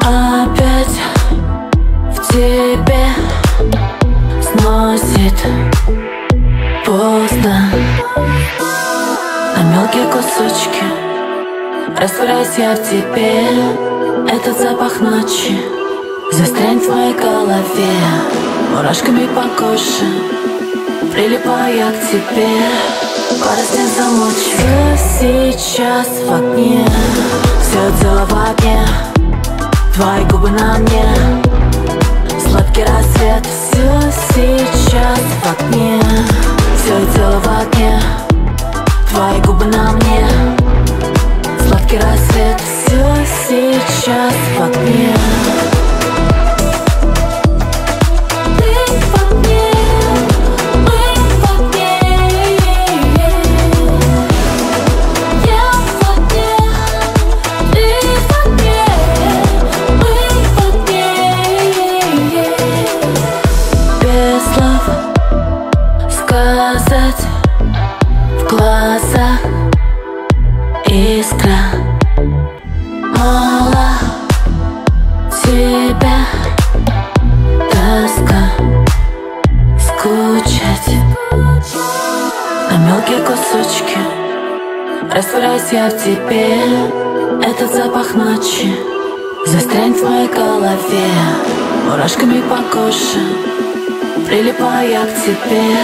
Опять в тебе сносит На мелкие кусочки. Растворяюсь я в тебе. Этот запах ночи. Застрянет в моей голове. Мурашками по коже. Прилипая к тебе. Парус не замолчу Сейчас в огне. Все тело в огне. Твои губы на мне. Сладкий рассвет. Все сейчас в огне сейчас в огне мелкие кусочки. Растворяюсь я в тебе. Этот запах ночи Застрянет в моей голове. Мурашками по коже Прилипая к тебе.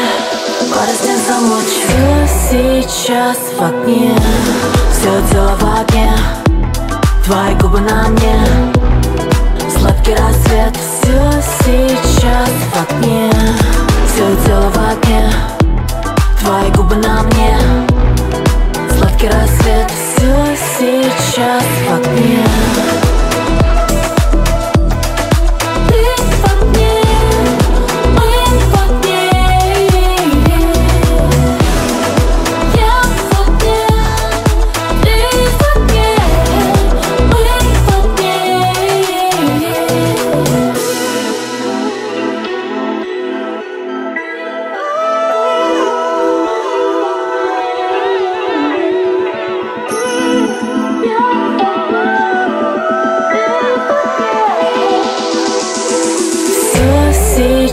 Парус не замолчу Сейчас в огне. Все тело в огне. Твои губы на мне. Сладкий рассвет. Все сейчас в огне. Все тело в огне Твои губы на мне. Сладкий рассвет. Все сейчас в огне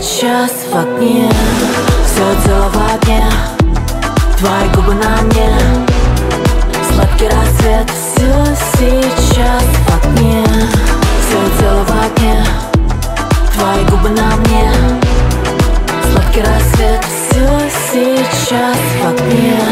сейчас в огне Все тело в огне. Твои губы на мне. Сладкий рассвет. Все сейчас в огне Все тело в огне. Твои губы на мне. Сладкий рассвет. Все сейчас в огне